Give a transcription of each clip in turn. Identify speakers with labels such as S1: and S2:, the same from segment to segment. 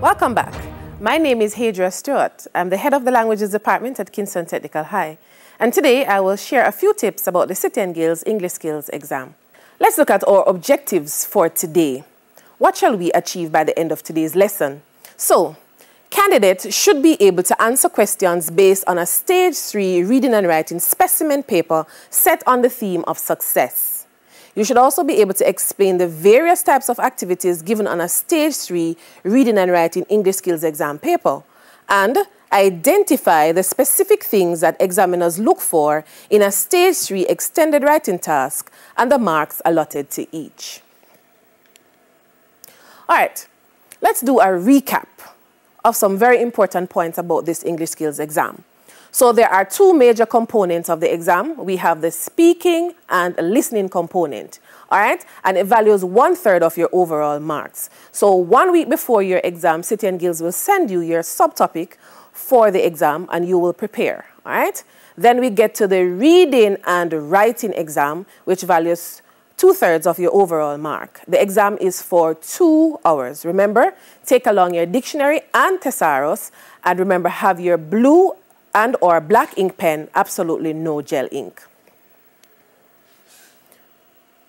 S1: Welcome back. My name is Hadra Stewart. I'm the head of the languages department at Kingston Technical High. And today I will share a few tips about the City and Guilds English Skills exam. Let's look at our objectives for today. What shall we achieve by the end of today's lesson? So, candidates should be able to answer questions based on a stage three reading and writing specimen paper set on the theme of success. You should also be able to explain the various types of activities given on a Stage 3 Reading and Writing English Skills exam paper and identify the specific things that examiners look for in a Stage 3 extended writing task and the marks allotted to each. All right, let's do a recap of some very important points about this English Skills exam. So there are two major components of the exam. We have the speaking and listening component, all right? And it values one third of your overall marks. So one week before your exam, City and Guilds will send you your subtopic for the exam and you will prepare, all right? Then we get to the reading and writing exam, which values two-thirds of your overall mark. The exam is for two hours. Remember, take along your dictionary and thesaurus, and remember, have your blue and or black ink pen, absolutely no gel ink.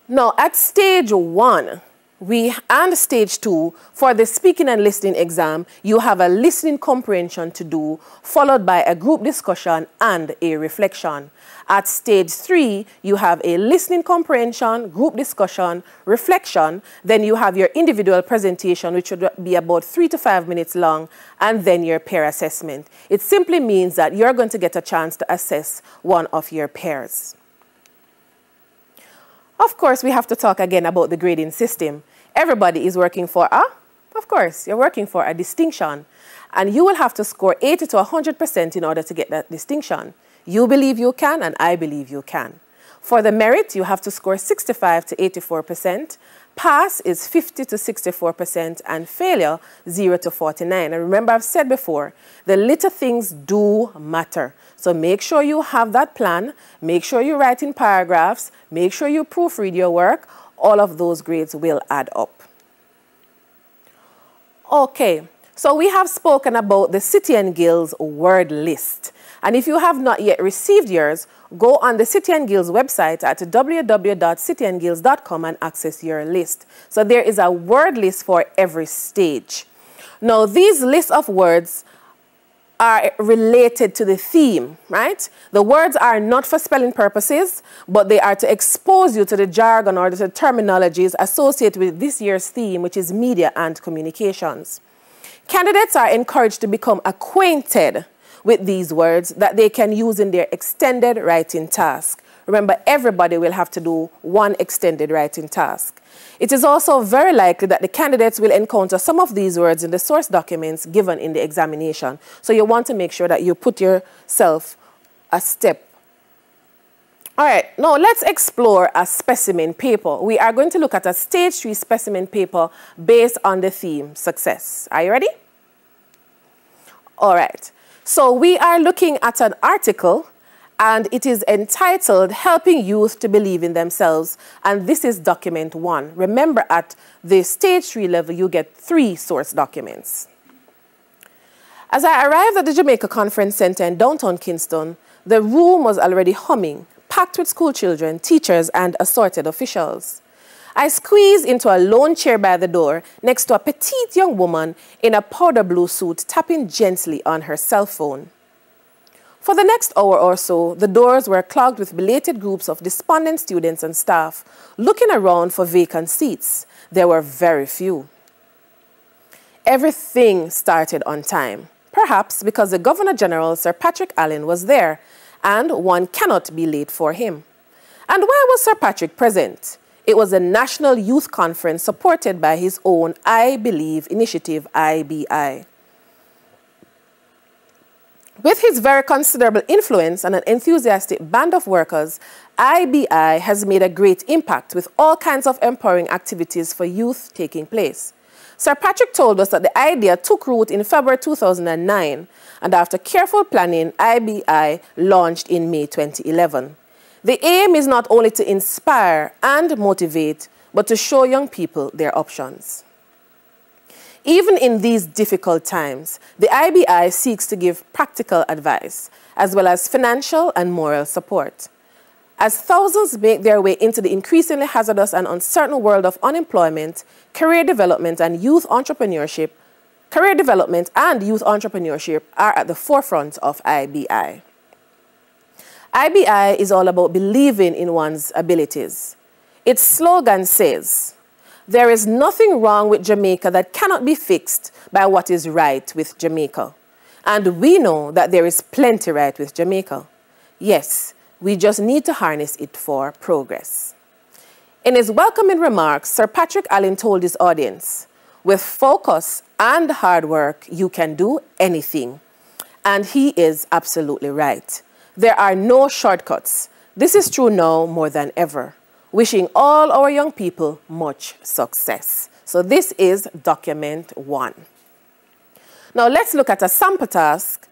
S1: Now at stage one, we and stage two, for the speaking and listening exam, you have a listening comprehension to do, followed by a group discussion and a reflection. At stage three, you have a listening comprehension, group discussion, reflection. Then you have your individual presentation, which would be about three to five minutes long, and then your peer assessment. It simply means that you're going to get a chance to assess one of your peers. Of course, we have to talk again about the grading system. Everybody is working for a, of course, you're working for a distinction. And you will have to score 80 to 100% in order to get that distinction. You believe you can, and I believe you can. For the merit, you have to score 65 to 84%. Pass is 50 to 64%, and failure 0 to 49. And remember, I've said before, the little things do matter. So make sure you have that plan. Make sure you write in paragraphs. Make sure you proofread your work. All of those grades will add up. Okay, so we have spoken about the City and Guilds word list. And if you have not yet received yours, go on the City and Guilds website at www.cityandguilds.com and access your list. So there is a word list for every stage. Now, these lists of words are related to the theme, right? The words are not for spelling purposes, but they are to expose you to the jargon or the terminologies associated with this year's theme, which is media and communications. Candidates are encouraged to become acquainted with these words that they can use in their extended writing task. Remember, everybody will have to do one extended writing task. It is also very likely that the candidates will encounter some of these words in the source documents given in the examination. So you want to make sure that you put yourself a step. All right, now let's explore a specimen paper. We are going to look at a stage three specimen paper based on the theme success. Are you ready? All right. So we are looking at an article and it is entitled Helping Youth to Believe in Themselves. And this is document one. Remember, at the stage three level, you get three source documents. As I arrived at the Jamaica Conference Center in downtown Kingston, the room was already humming, packed with school children, teachers, and assorted officials. I squeezed into a lone chair by the door next to a petite young woman in a powder blue suit tapping gently on her cell phone. For the next hour or so, the doors were clogged with belated groups of despondent students and staff looking around for vacant seats. There were very few. Everything started on time, perhaps because the Governor General, Sir Patrick Allen, was there, and one cannot be late for him. And why was Sir Patrick present? It was a national youth conference supported by his own I Believe initiative, IBI. With his very considerable influence and an enthusiastic band of workers, IBI has made a great impact with all kinds of empowering activities for youth taking place. Sir Patrick told us that the idea took root in February 2009, and after careful planning, IBI launched in May 2011. The aim is not only to inspire and motivate, but to show young people their options. Even in these difficult times, the IBI seeks to give practical advice, as well as financial and moral support. As thousands make their way into the increasingly hazardous and uncertain world of unemployment, career development, and youth entrepreneurship, career development and youth entrepreneurship are at the forefront of IBI. IBI is all about believing in one's abilities. Its slogan says, there is nothing wrong with Jamaica that cannot be fixed by what is right with Jamaica. And we know that there is plenty right with Jamaica. Yes, we just need to harness it for progress. In his welcoming remarks, Sir Patrick Allen told his audience, with focus and hard work, you can do anything. And he is absolutely right. There are no shortcuts. This is true now more than ever wishing all our young people much success. So this is document one. Now let's look at a sample task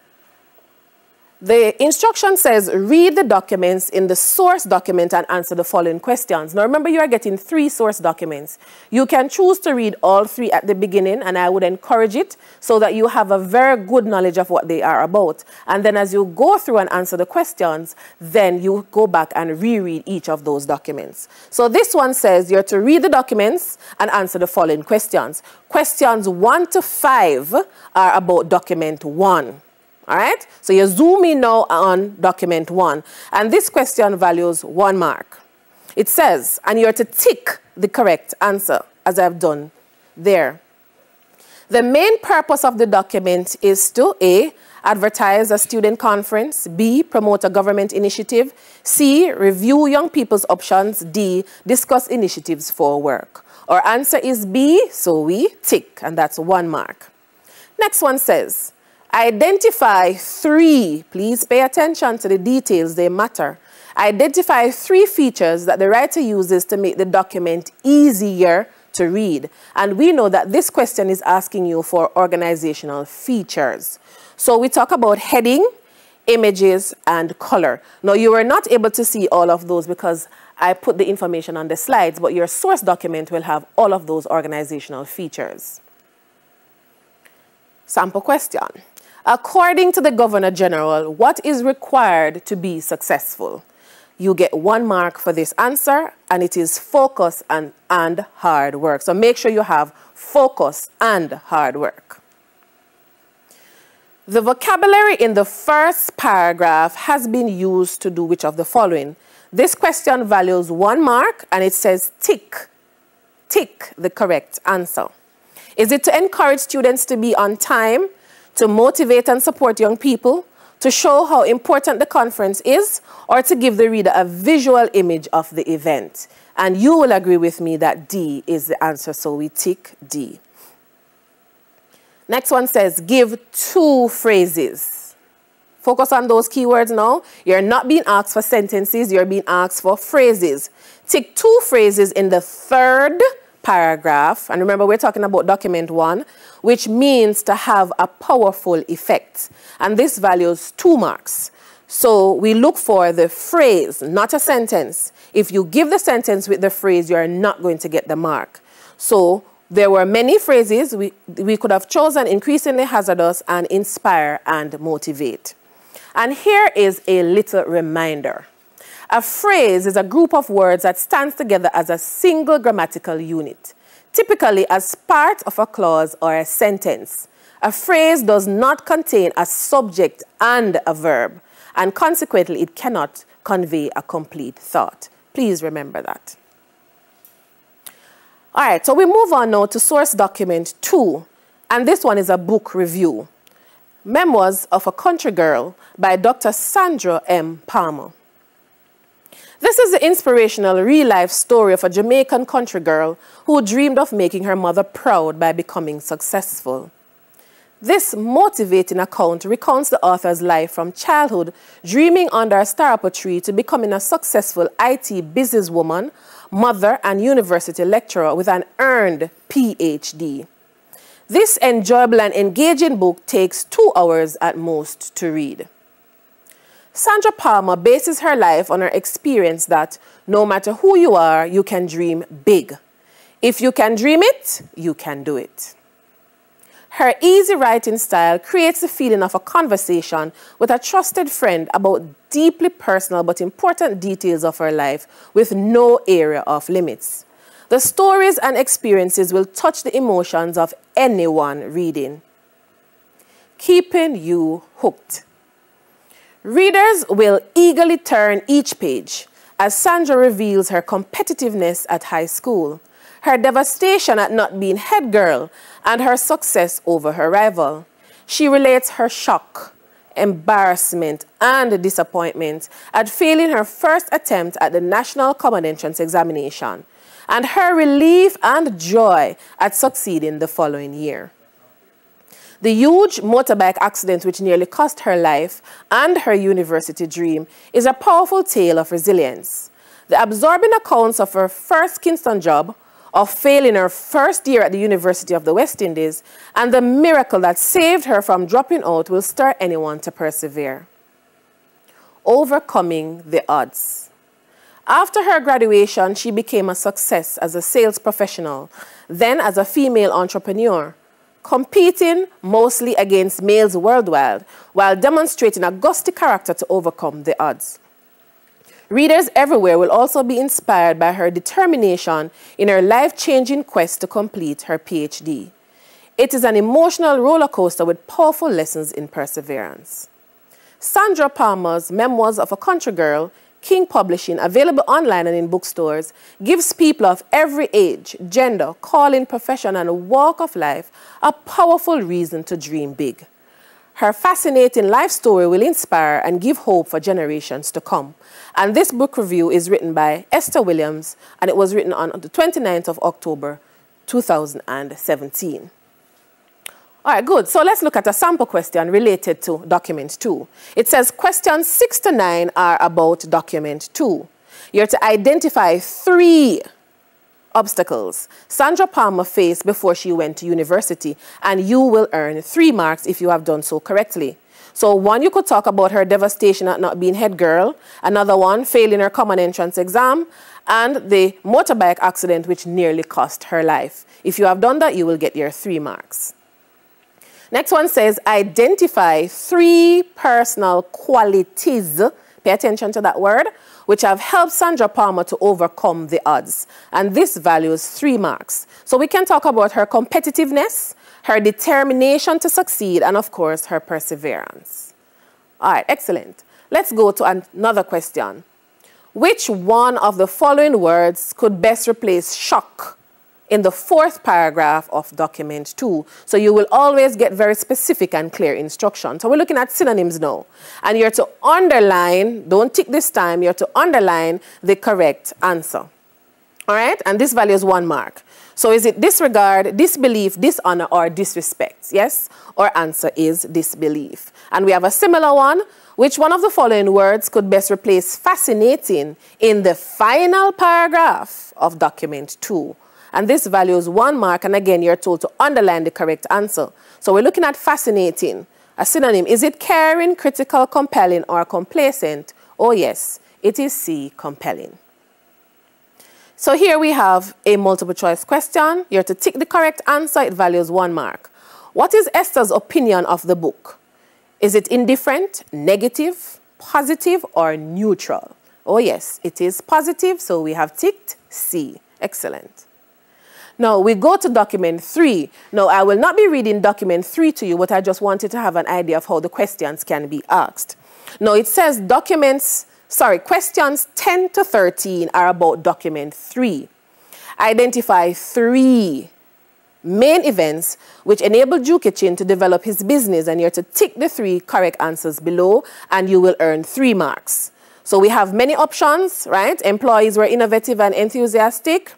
S1: the instruction says read the documents in the source document and answer the following questions. Now remember you are getting three source documents. You can choose to read all three at the beginning and I would encourage it so that you have a very good knowledge of what they are about. And then as you go through and answer the questions, then you go back and reread each of those documents. So this one says you're to read the documents and answer the following questions. Questions one to five are about document one. All right? So you zoom in now on document one. And this question values one mark. It says, and you're to tick the correct answer, as I've done there. The main purpose of the document is to A, advertise a student conference, B, promote a government initiative, C, review young people's options, D, discuss initiatives for work. Our answer is B, so we tick, and that's one mark. Next one says, Identify three, please pay attention to the details, they matter. Identify three features that the writer uses to make the document easier to read. And we know that this question is asking you for organizational features. So we talk about heading, images, and color. Now you were not able to see all of those because I put the information on the slides, but your source document will have all of those organizational features. Sample question. According to the Governor General, what is required to be successful? You get one mark for this answer, and it is focus and, and hard work. So make sure you have focus and hard work. The vocabulary in the first paragraph has been used to do which of the following? This question values one mark and it says tick, tick the correct answer. Is it to encourage students to be on time, to motivate and support young people, to show how important the conference is, or to give the reader a visual image of the event. And you will agree with me that D is the answer, so we tick D. Next one says, give two phrases. Focus on those keywords now. You're not being asked for sentences, you're being asked for phrases. Tick two phrases in the third paragraph, and remember we're talking about document one, which means to have a powerful effect. And this values two marks. So we look for the phrase, not a sentence. If you give the sentence with the phrase, you are not going to get the mark. So there were many phrases we, we could have chosen increasingly hazardous and inspire and motivate. And here is a little reminder. A phrase is a group of words that stands together as a single grammatical unit, typically as part of a clause or a sentence. A phrase does not contain a subject and a verb, and consequently, it cannot convey a complete thought. Please remember that. All right, so we move on now to source document two, and this one is a book review. Memoirs of a Country Girl by Dr. Sandra M. Palmer. This is the inspirational real-life story of a Jamaican country girl who dreamed of making her mother proud by becoming successful. This motivating account recounts the author's life from childhood, dreaming under a star apple tree to becoming a successful IT businesswoman, mother, and university lecturer with an earned PhD. This enjoyable and engaging book takes two hours at most to read. Sandra Palmer bases her life on her experience that no matter who you are, you can dream big. If you can dream it, you can do it. Her easy writing style creates the feeling of a conversation with a trusted friend about deeply personal but important details of her life with no area of limits. The stories and experiences will touch the emotions of anyone reading, keeping you hooked. Readers will eagerly turn each page as Sandra reveals her competitiveness at high school, her devastation at not being head girl, and her success over her rival. She relates her shock, embarrassment, and disappointment at failing her first attempt at the National Common Entrance Examination and her relief and joy at succeeding the following year. The huge motorbike accident which nearly cost her life and her university dream is a powerful tale of resilience. The absorbing accounts of her first Kingston job, of failing her first year at the University of the West Indies, and the miracle that saved her from dropping out will stir anyone to persevere. Overcoming the odds. After her graduation, she became a success as a sales professional, then as a female entrepreneur, competing mostly against males worldwide while demonstrating a gusty character to overcome the odds. Readers everywhere will also be inspired by her determination in her life-changing quest to complete her PhD. It is an emotional roller coaster with powerful lessons in perseverance. Sandra Palmer's Memoirs of a Country Girl King Publishing, available online and in bookstores, gives people of every age, gender, calling, profession, and walk of life a powerful reason to dream big. Her fascinating life story will inspire and give hope for generations to come. And this book review is written by Esther Williams, and it was written on the 29th of October, 2017. All right, good. So let's look at a sample question related to document two. It says questions six to nine are about document two. You're to identify three obstacles Sandra Palmer faced before she went to university, and you will earn three marks if you have done so correctly. So one, you could talk about her devastation at not being head girl. Another one, failing her common entrance exam. And the motorbike accident, which nearly cost her life. If you have done that, you will get your three marks. Next one says, identify three personal qualities, pay attention to that word, which have helped Sandra Palmer to overcome the odds. And this values three marks. So we can talk about her competitiveness, her determination to succeed, and of course, her perseverance. All right, excellent. Let's go to another question. Which one of the following words could best replace shock in the fourth paragraph of document two. So you will always get very specific and clear instructions. So we're looking at synonyms now. And you're to underline, don't tick this time, you're to underline the correct answer. All right? And this value is one mark. So is it disregard, disbelief, dishonor, or disrespect? Yes? Our answer is disbelief. And we have a similar one. Which one of the following words could best replace fascinating in the final paragraph of document two? And this value is one mark, and again, you're told to underline the correct answer. So we're looking at fascinating. A synonym, is it caring, critical, compelling, or complacent? Oh yes, it is C, compelling. So here we have a multiple choice question. You're to tick the correct answer, it values one mark. What is Esther's opinion of the book? Is it indifferent, negative, positive, or neutral? Oh yes, it is positive, so we have ticked C. Excellent. Now we go to document three. Now I will not be reading document three to you, but I just wanted to have an idea of how the questions can be asked. Now it says documents, sorry, questions 10 to 13 are about document three. Identify three main events which enabled Jukichin to develop his business and you're to tick the three correct answers below and you will earn three marks. So we have many options, right? Employees were innovative and enthusiastic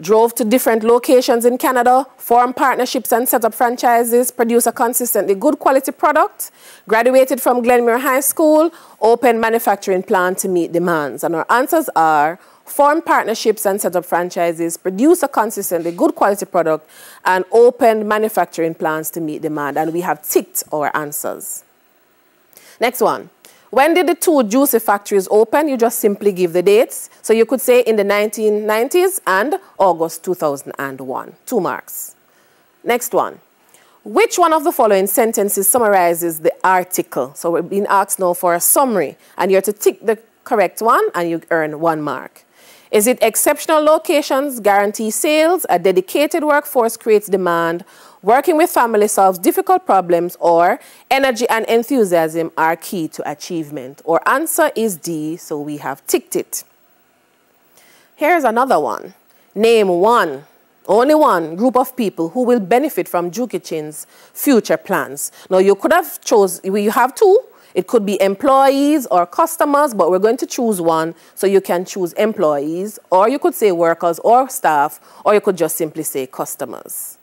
S1: drove to different locations in Canada, formed partnerships and set up franchises, produced a consistently good quality product, graduated from Glenmuir High School, opened manufacturing plant to meet demands. And our answers are form partnerships and set up franchises, produce a consistently good quality product, and opened manufacturing plants to meet demand. And we have ticked our answers. Next one. When did the two Juici factories open? You just simply give the dates. So you could say in the 1990s and August 2001. Two marks. Next one. Which one of the following sentences summarizes the article? So we're being asked now for a summary, and you're to tick the correct one, and you earn one mark. Is it exceptional locations guarantee sales, a dedicated workforce creates demand, working with family solves difficult problems, or energy and enthusiasm are key to achievement? Or answer is D, so we have ticked it. Here's another one. Name one, only one group of people who will benefit from Jukichin's future plans. Now you could have chose, you have two, it could be employees or customers, but we're going to choose one. So you can choose employees, or you could say workers or staff, or you could just simply say customers.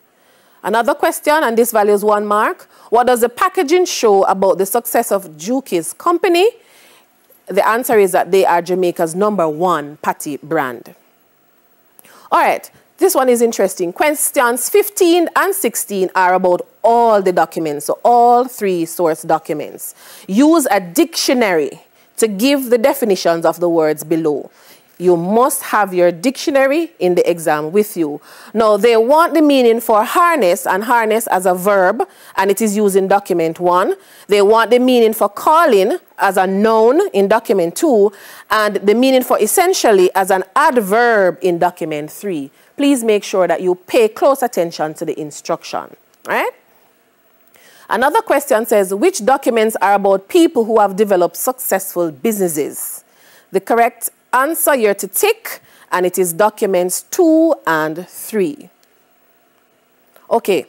S1: Another question, and this values one mark. What does the packaging show about the success of Juki's company? The answer is that they are Jamaica's number one patty brand. All right, this one is interesting. Questions 15 and 16 are about all the documents, so all three source documents. Use a dictionary to give the definitions of the words below you must have your dictionary in the exam with you. Now, they want the meaning for harness and harness as a verb, and it is used in document one. They want the meaning for calling as a noun in document two, and the meaning for essentially as an adverb in document three. Please make sure that you pay close attention to the instruction, right? Another question says, which documents are about people who have developed successful businesses? The correct answer you're to tick, and it is documents two and three. Okay,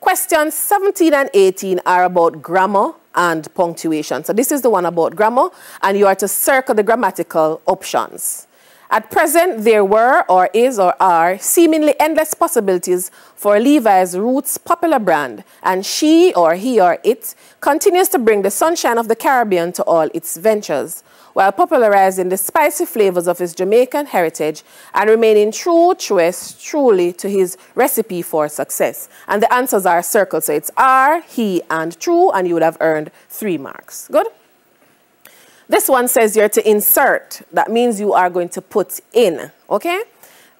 S1: questions 17 and 18 are about grammar and punctuation. So this is the one about grammar, and you are to circle the grammatical options. At present, there were, or is, or are seemingly endless possibilities for Levi Roots' popular brand, and she, or he, or it continues to bring the sunshine of the Caribbean to all its ventures while popularizing the spicy flavors of his Jamaican heritage and remaining true, truest, truly to his recipe for success. And the answers are circled, so it's R, he, and true, and you would have earned three marks. Good? This one says you're to insert. That means you are going to put in, okay?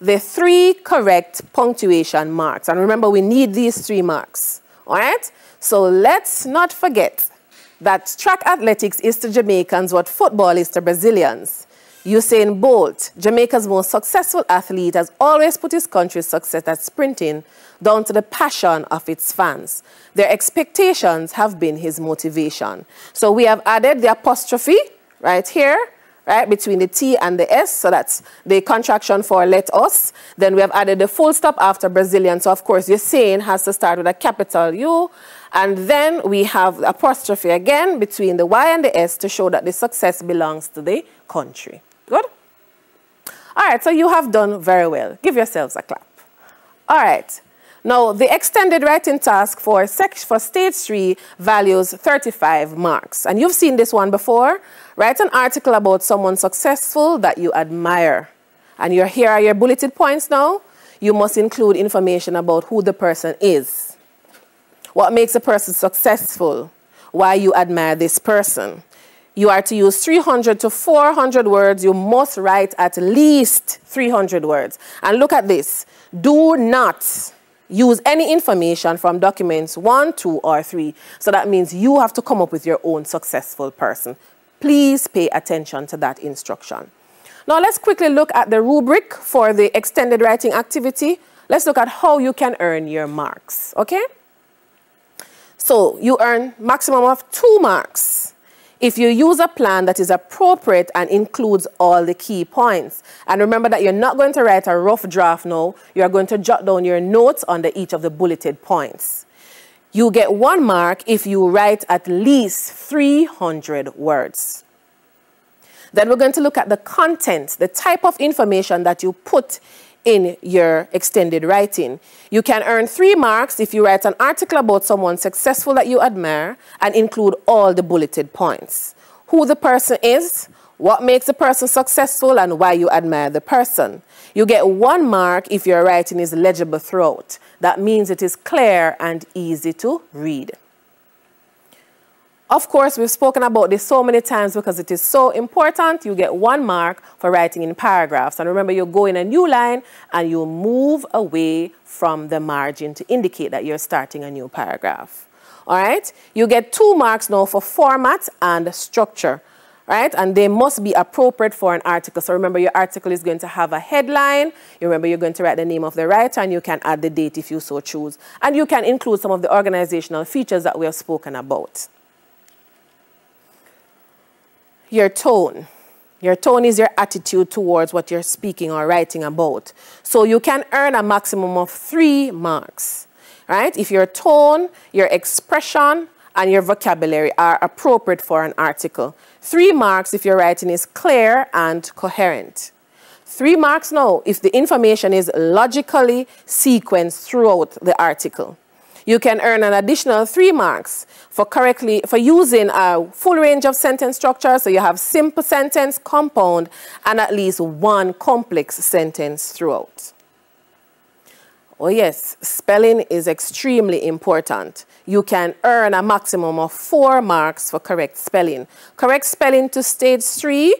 S1: The three correct punctuation marks. And remember, we need these three marks, all right? So let's not forget that track athletics is to Jamaicans what football is to Brazilians. Usain Bolt, Jamaica's most successful athlete, has always put his country's success at sprinting down to the passion of its fans. Their expectations have been his motivation. So we have added the apostrophe right here, right, between the T and the S, so that's the contraction for let us. Then we have added the full stop after Brazilian, so of course Usain has to start with a capital U, and then we have the apostrophe again between the Y and the S to show that the success belongs to the country. Good? All right, so you have done very well. Give yourselves a clap. All right. Now, the extended writing task for, for stage three values 35 marks. And you've seen this one before. Write an article about someone successful that you admire. And here are your bulleted points now. You must include information about who the person is what makes a person successful? Why you admire this person? You are to use 300 to 400 words. You must write at least 300 words. And look at this. Do not use any information from documents one, two, or three. So that means you have to come up with your own successful person. Please pay attention to that instruction. Now let's quickly look at the rubric for the extended writing activity. Let's look at how you can earn your marks, okay? So you earn maximum of two marks if you use a plan that is appropriate and includes all the key points. And remember that you're not going to write a rough draft now. You're going to jot down your notes under each of the bulleted points. You get one mark if you write at least 300 words. Then we're going to look at the content, the type of information that you put in your extended writing. You can earn three marks if you write an article about someone successful that you admire and include all the bulleted points. Who the person is, what makes the person successful, and why you admire the person. You get one mark if your writing is legible throughout. That means it is clear and easy to read. Of course, we've spoken about this so many times because it is so important. You get one mark for writing in paragraphs. And remember, you go in a new line and you move away from the margin to indicate that you're starting a new paragraph. All right? You get two marks now for format and structure right? And they must be appropriate for an article. So remember, your article is going to have a headline. You remember, you're going to write the name of the writer, and you can add the date if you so choose. And you can include some of the organizational features that we have spoken about. Your tone. Your tone is your attitude towards what you're speaking or writing about. So you can earn a maximum of three marks, right? If your tone, your expression, and your vocabulary are appropriate for an article. Three marks if your writing is clear and coherent. Three marks now if the information is logically sequenced throughout the article. You can earn an additional three marks for correctly for using a full range of sentence structure. So you have simple sentence, compound, and at least one complex sentence throughout. Oh yes, spelling is extremely important. You can earn a maximum of four marks for correct spelling. Correct spelling to stage three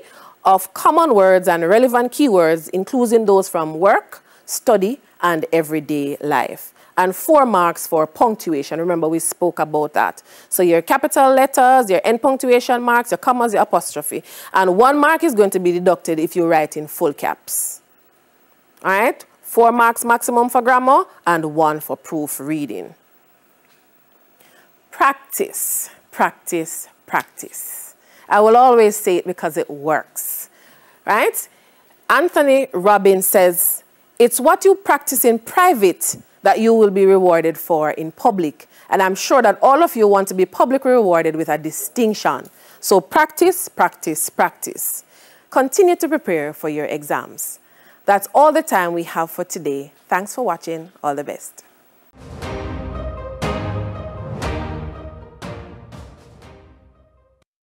S1: of common words and relevant keywords, including those from work, study, and everyday life. And four marks for punctuation. Remember, we spoke about that. So your capital letters, your end punctuation marks, your commas, your apostrophe. And one mark is going to be deducted if you write in full caps. All right? Four marks maximum for grammar and one for proofreading. Practice, practice, practice. I will always say it because it works, right? Anthony Robbins says, it's what you practice in private that you will be rewarded for in public. And I'm sure that all of you want to be publicly rewarded with a distinction. So practice, practice, practice. Continue to prepare for your exams. That's all the time we have for today. Thanks for watching. All the best.